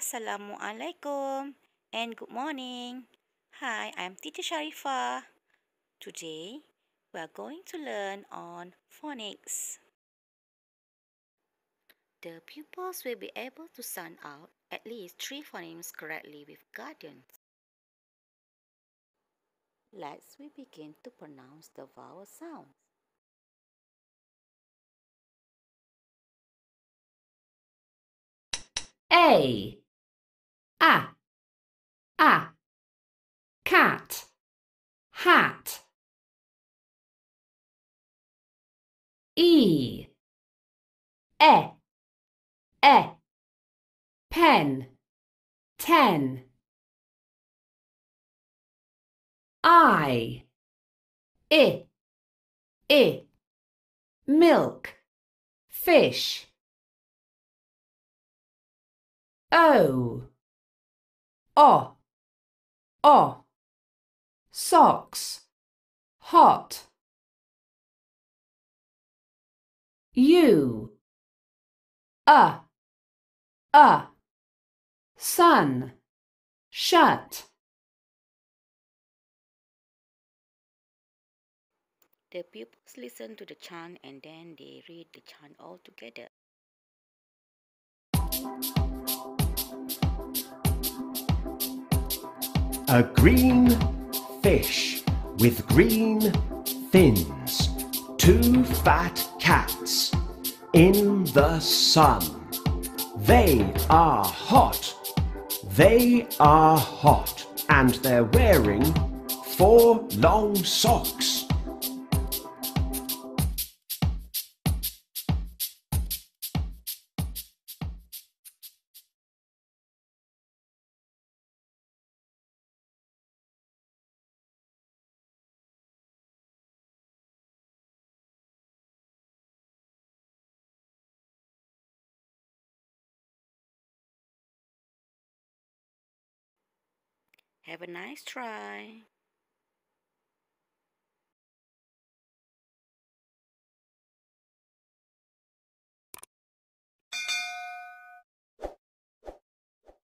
Assalamualaikum and good morning. Hi, I'm Teacher Sharifah. Today, we are going to learn on phonics. The pupils will be able to sound out at least three phonemes correctly with guidance. Let's we begin to pronounce the vowel sounds. A a. Cat. Hat. E. E. E. Pen. Ten. I. I. I. Milk. Fish. O. O O. Socks. Hot. U. A. A. Sun. Shut The pupils listen to the chant and then they read the chant all together. A green fish with green fins. Two fat cats in the sun. They are hot. They are hot. And they're wearing four long socks. Have a nice try.